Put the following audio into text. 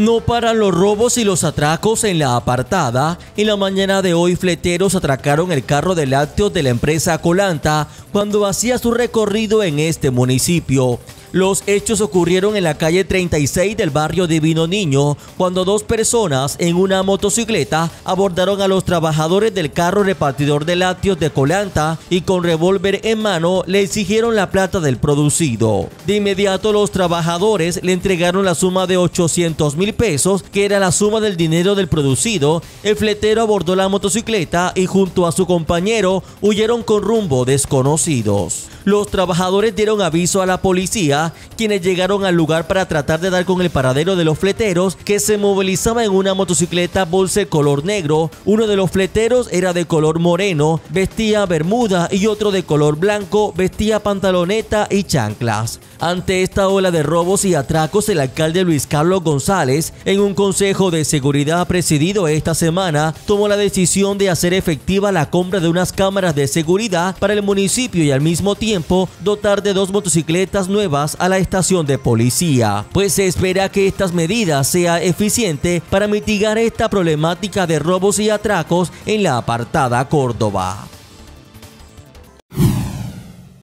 No paran los robos y los atracos en la apartada. En la mañana de hoy, fleteros atracaron el carro de lácteos de la empresa Colanta cuando hacía su recorrido en este municipio. Los hechos ocurrieron en la calle 36 del barrio Divino Niño, cuando dos personas en una motocicleta abordaron a los trabajadores del carro repartidor de lácteos de Colanta y con revólver en mano le exigieron la plata del producido. De inmediato los trabajadores le entregaron la suma de 800 mil pesos, que era la suma del dinero del producido. El fletero abordó la motocicleta y junto a su compañero huyeron con rumbo desconocidos. Los trabajadores dieron aviso a la policía, quienes llegaron al lugar para tratar de dar con el paradero de los fleteros que se movilizaba en una motocicleta bolse color negro. Uno de los fleteros era de color moreno, vestía bermuda y otro de color blanco, vestía pantaloneta y chanclas. Ante esta ola de robos y atracos, el alcalde Luis Carlos González, en un consejo de seguridad presidido esta semana, tomó la decisión de hacer efectiva la compra de unas cámaras de seguridad para el municipio y al mismo tiempo dotar de dos motocicletas nuevas a la estación de policía, pues se espera que estas medidas sean eficientes para mitigar esta problemática de robos y atracos en la apartada Córdoba.